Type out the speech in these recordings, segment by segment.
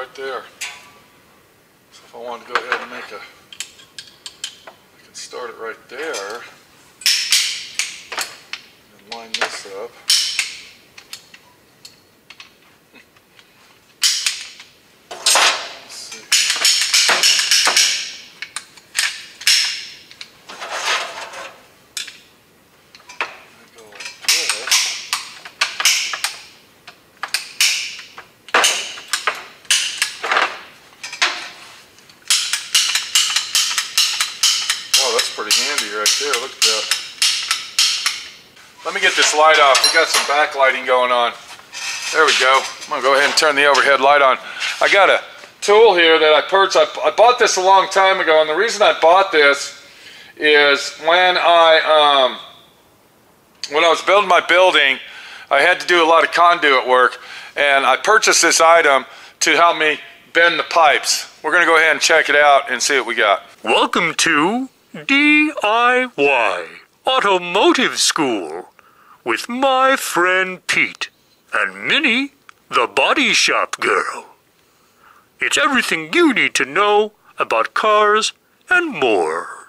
right there. So if I wanted to go ahead and make a, I can start it right there. And line this up. This light off. We got some backlighting going on. There we go. I'm gonna go ahead and turn the overhead light on. I got a tool here that I purchased. I, I bought this a long time ago, and the reason I bought this is when I um, when I was building my building, I had to do a lot of conduit work, and I purchased this item to help me bend the pipes. We're gonna go ahead and check it out and see what we got. Welcome to DIY Automotive School with my friend Pete and Minnie, the body shop girl. It's everything you need to know about cars and more.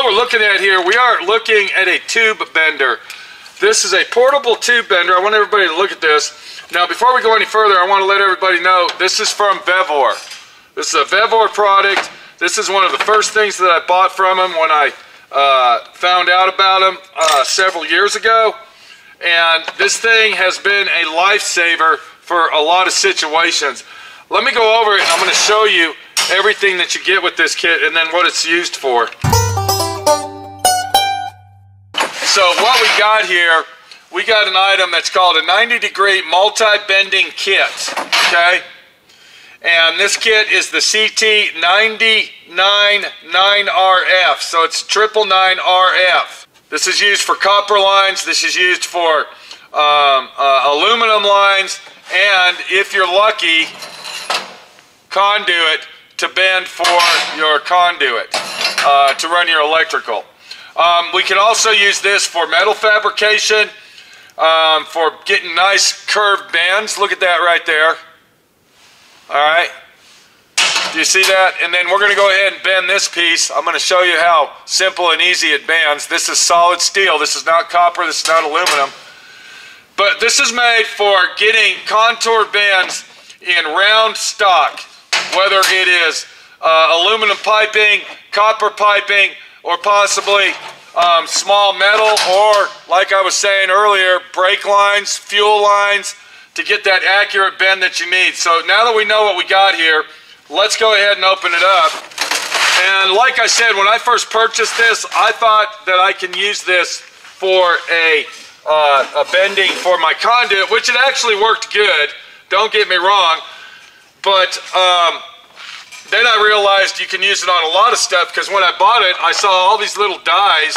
What we're looking at here, we are looking at a tube bender. This is a portable tube bender. I want everybody to look at this. Now before we go any further, I want to let everybody know this is from Vevor. This is a Vevor product. This is one of the first things that I bought from them when I uh, found out about them uh, several years ago. And this thing has been a lifesaver for a lot of situations. Let me go over it I'm going to show you everything that you get with this kit and then what it's used for. So what we got here, we got an item that's called a 90 degree multi-bending kit, okay? And this kit is the CT999RF, so it's triple nine RF. This is used for copper lines, this is used for um, uh, aluminum lines, and if you're lucky, conduit to bend for your conduit uh, to run your electrical. Um, we can also use this for metal fabrication, um, for getting nice curved bends. Look at that right there. All right. Do you see that? And then we're going to go ahead and bend this piece. I'm going to show you how simple and easy it bends. This is solid steel. This is not copper. This is not aluminum. But this is made for getting contour bends in round stock, whether it is uh, aluminum piping, copper piping, or possibly um, small metal, or like I was saying earlier, brake lines, fuel lines, to get that accurate bend that you need. So now that we know what we got here, let's go ahead and open it up. And like I said, when I first purchased this, I thought that I can use this for a, uh, a bending for my conduit, which it actually worked good. Don't get me wrong. But um, then I realized you can use it on a lot of stuff because when I bought it, I saw all these little dies,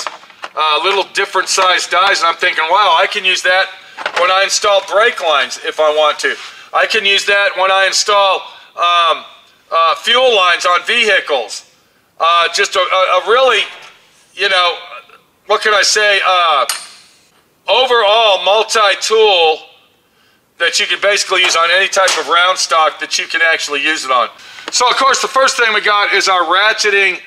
uh, little different size dies, and I'm thinking, wow, I can use that when I install brake lines if I want to. I can use that when I install um, uh, fuel lines on vehicles. Uh, just a, a, really, you know, what can I say, uh, overall multi-tool that you can basically use on any type of round stock that you can actually use it on. So of course the first thing we got is our ratcheting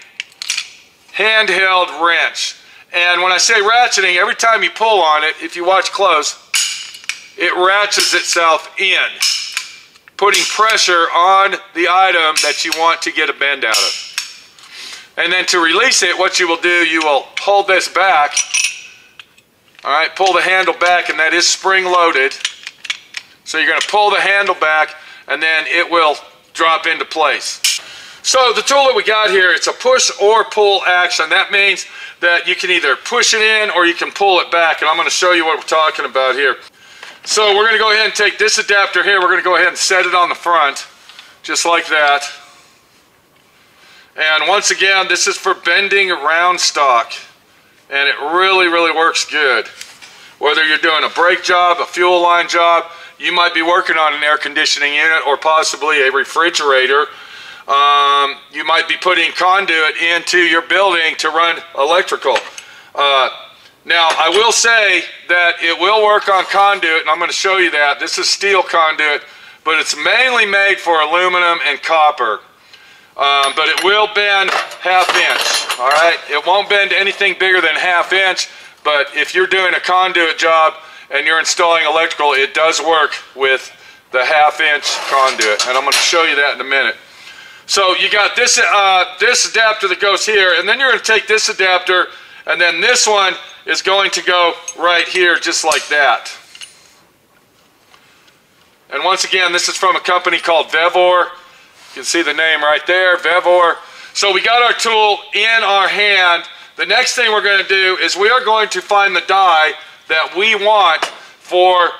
handheld wrench. And when I say ratcheting, every time you pull on it, if you watch close, it ratchets itself in, putting pressure on the item that you want to get a bend out of. And then to release it, what you will do, you will pull this back, all right, pull the handle back, and that is spring loaded. So you're gonna pull the handle back, and then it will drop into place. So the tool that we got here, it's a push or pull action. That means that you can either push it in or you can pull it back. And I'm gonna show you what we're talking about here. So we're gonna go ahead and take this adapter here. We're gonna go ahead and set it on the front, just like that. And once again, this is for bending round stock. And it really, really works good. Whether you're doing a brake job, a fuel line job, you might be working on an air conditioning unit or possibly a refrigerator um, you might be putting conduit into your building to run electrical. Uh, now, I will say that it will work on conduit, and I'm going to show you that. This is steel conduit, but it's mainly made for aluminum and copper. Um, but it will bend half inch, all right? It won't bend anything bigger than half inch, but if you're doing a conduit job and you're installing electrical, it does work with the half inch conduit, and I'm going to show you that in a minute. So you got this, uh, this adapter that goes here, and then you're going to take this adapter, and then this one is going to go right here, just like that. And once again, this is from a company called Vevor. You can see the name right there, Vevor. So we got our tool in our hand. The next thing we're going to do is we are going to find the die that we want for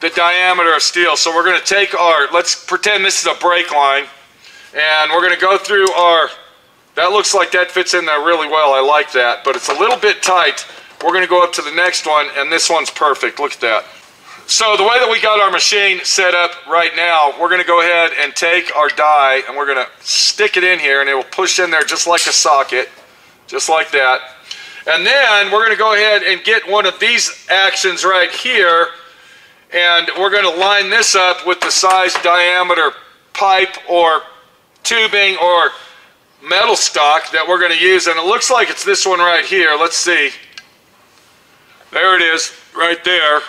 the diameter of steel. So we're going to take our, let's pretend this is a brake line. And we're going to go through our, that looks like that fits in there really well. I like that, but it's a little bit tight. We're going to go up to the next one, and this one's perfect. Look at that. So the way that we got our machine set up right now, we're going to go ahead and take our die, and we're going to stick it in here, and it will push in there just like a socket, just like that. And then we're going to go ahead and get one of these actions right here, and we're going to line this up with the size diameter pipe or tubing or metal stock that we're going to use and it looks like it's this one right here. Let's see. There it is right there.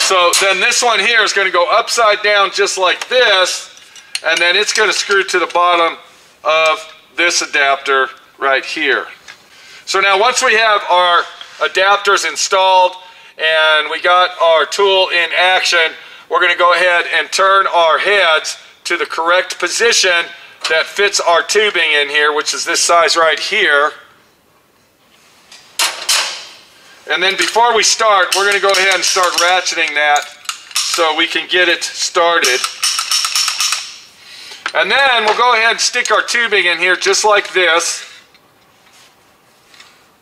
So then this one here is going to go upside down just like this and then it's going to screw to the bottom of this adapter right here so now once we have our adapters installed and we got our tool in action we're going to go ahead and turn our heads to the correct position that fits our tubing in here, which is this size right here. And then before we start, we're going to go ahead and start ratcheting that so we can get it started. And then we'll go ahead and stick our tubing in here just like this,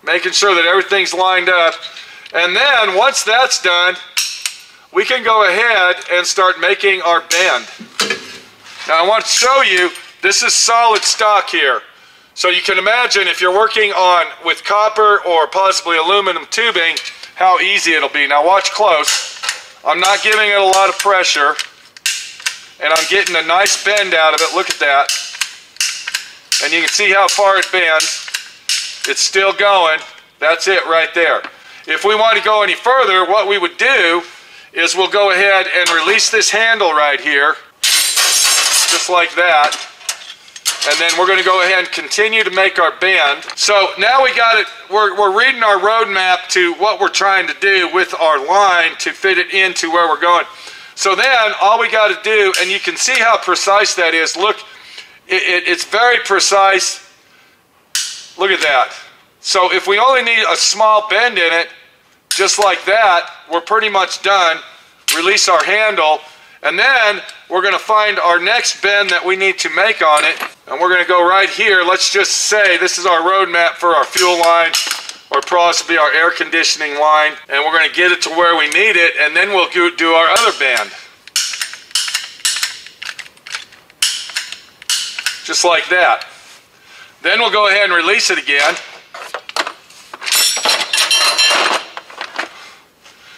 making sure that everything's lined up. And then once that's done, we can go ahead and start making our bend. Now I want to show you, this is solid stock here. So you can imagine if you're working on with copper or possibly aluminum tubing, how easy it'll be. Now watch close. I'm not giving it a lot of pressure and I'm getting a nice bend out of it. Look at that. And you can see how far it bends. It's still going. That's it right there. If we want to go any further, what we would do is we'll go ahead and release this handle right here just like that. And then we're going to go ahead and continue to make our bend. So now we got it, we're, we're reading our roadmap to what we're trying to do with our line to fit it into where we're going. So then all we got to do, and you can see how precise that is. Look, it, it, it's very precise. Look at that. So if we only need a small bend in it, just like that, we're pretty much done. Release our handle, and then we're going to find our next bend that we need to make on it. And we're going to go right here. Let's just say this is our roadmap for our fuel line or possibly our air conditioning line. And we're going to get it to where we need it. And then we'll do our other bend. Just like that. Then we'll go ahead and release it again.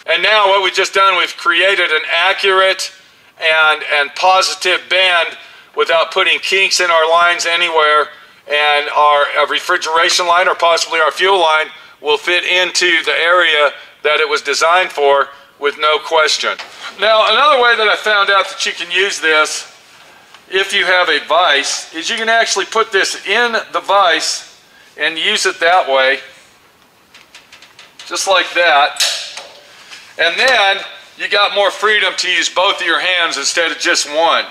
And now what we've just done, we've created an accurate and, and positive bend without putting kinks in our lines anywhere and our, our refrigeration line or possibly our fuel line will fit into the area that it was designed for with no question. Now another way that I found out that you can use this if you have a vise is you can actually put this in the vise and use it that way just like that and then you got more freedom to use both of your hands instead of just one.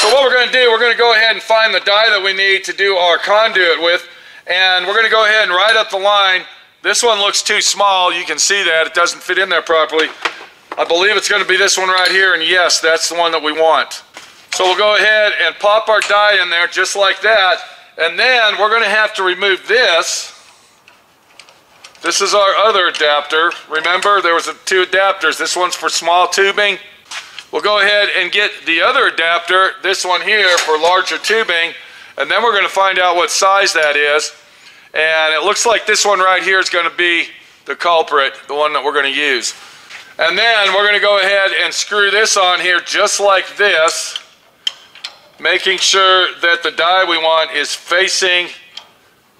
So what we're going to do, we're going to go ahead and find the die that we need to do our conduit with. And we're going to go ahead and write up the line. This one looks too small. You can see that. It doesn't fit in there properly. I believe it's going to be this one right here. And yes, that's the one that we want. So we'll go ahead and pop our die in there just like that. And then we're going to have to remove this. This is our other adapter. Remember, there was two adapters. This one's for small tubing. We'll go ahead and get the other adapter, this one here, for larger tubing. And then we're going to find out what size that is. And it looks like this one right here is going to be the culprit, the one that we're going to use. And then we're going to go ahead and screw this on here just like this, making sure that the die we want is facing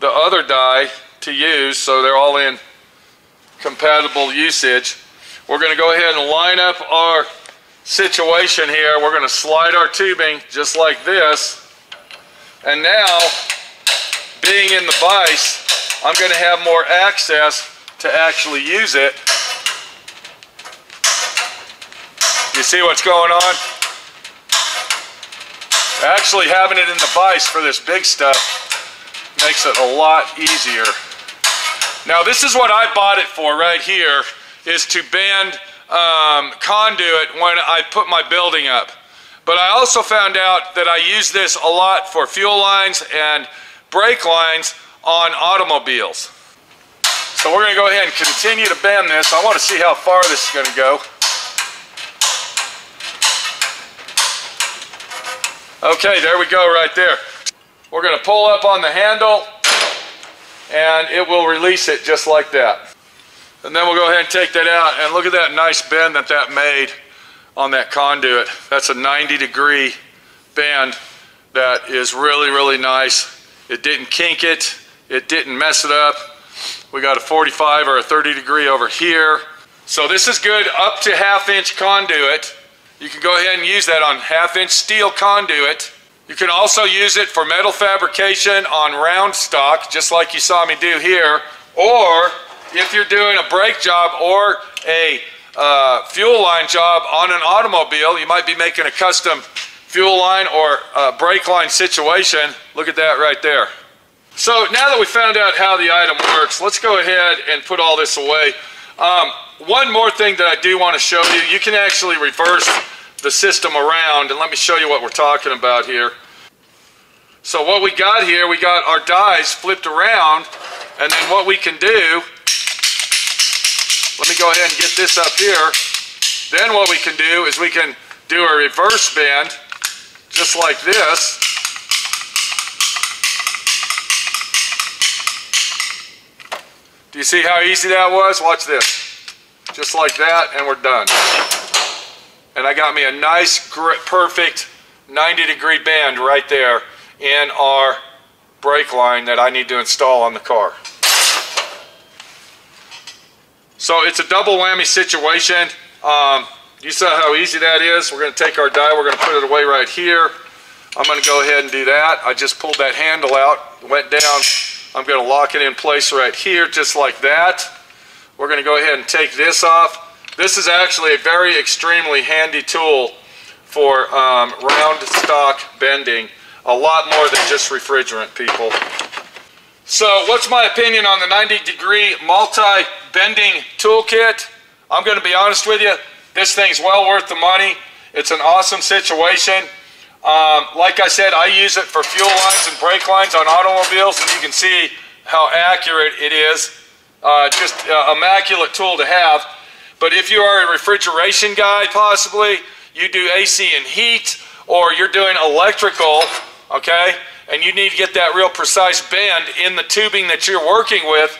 the other die to use so they're all in compatible usage. We're going to go ahead and line up our situation here. We're going to slide our tubing just like this. And now, being in the vise, I'm going to have more access to actually use it. You see what's going on? Actually having it in the vise for this big stuff makes it a lot easier. Now this is what I bought it for right here, is to bend um, conduit when I put my building up. But I also found out that I use this a lot for fuel lines and brake lines on automobiles. So we're going to go ahead and continue to bend this. I want to see how far this is going to go. Okay, there we go right there. We're going to pull up on the handle and it will release it just like that. And then we'll go ahead and take that out and look at that nice bend that that made on that conduit. That's a 90 degree bend that is really, really nice. It didn't kink it. It didn't mess it up. We got a 45 or a 30 degree over here. So this is good up to half inch conduit. You can go ahead and use that on half inch steel conduit. You can also use it for metal fabrication on round stock, just like you saw me do here. Or if you're doing a brake job or a uh, fuel line job on an automobile, you might be making a custom fuel line or brake line situation. Look at that right there. So now that we found out how the item works, let's go ahead and put all this away. Um, one more thing that I do want to show you, you can actually reverse the system around and let me show you what we're talking about here. So what we got here, we got our dies flipped around and then what we can do, let me go ahead and get this up here. Then what we can do is we can do a reverse bend just like this. Do you see how easy that was? Watch this. Just like that and we're done. And I got me a nice, perfect 90 degree bend right there in our brake line that I need to install on the car. So it's a double whammy situation. Um, you saw how easy that is. We're going to take our die, we're going to put it away right here. I'm going to go ahead and do that. I just pulled that handle out, went down. I'm going to lock it in place right here, just like that. We're going to go ahead and take this off. This is actually a very extremely handy tool for um, round stock bending. A lot more than just refrigerant, people. So what's my opinion on the 90 degree multi-bending toolkit? I'm going to be honest with you, this thing's well worth the money. It's an awesome situation. Um, like I said, I use it for fuel lines and brake lines on automobiles, and you can see how accurate it is. Uh, just uh, immaculate tool to have. But if you are a refrigeration guy, possibly, you do AC and heat, or you're doing electrical, okay, and you need to get that real precise bend in the tubing that you're working with,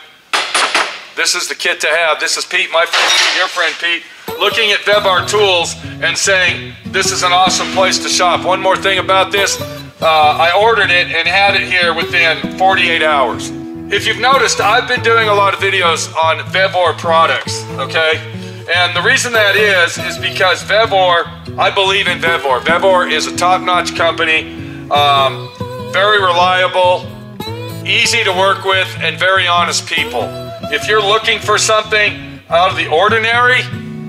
this is the kit to have. This is Pete, my friend Pete, your friend Pete, looking at Vevor Tools and saying, this is an awesome place to shop. One more thing about this, uh, I ordered it and had it here within 48 hours. If you've noticed, I've been doing a lot of videos on Vevor products, okay? And the reason that is, is because Vevor, I believe in Vevor. Vevor is a top-notch company, um, very reliable, easy to work with, and very honest people. If you're looking for something out of the ordinary,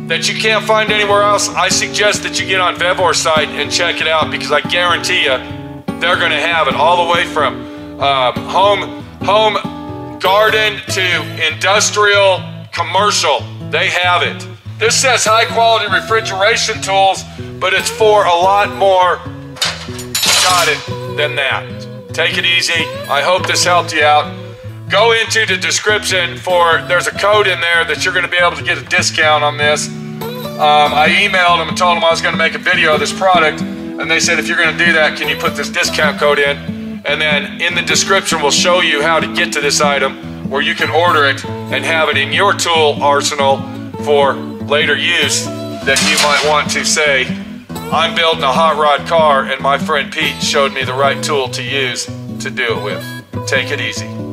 that you can't find anywhere else, I suggest that you get on Vevor's site and check it out because I guarantee you they're going to have it all the way from um, home, home, garden to industrial, commercial. They have it. This says high quality refrigeration tools, but it's for a lot more got it than that. Take it easy. I hope this helped you out. Go into the description for there's a code in there that you're going to be able to get a discount on this. Um, I emailed them and told them I was going to make a video of this product, and they said if you're going to do that, can you put this discount code in? And then in the description, we'll show you how to get to this item where you can order it and have it in your tool arsenal for later use that you might want to say, I'm building a hot rod car and my friend Pete showed me the right tool to use to do it with. Take it easy.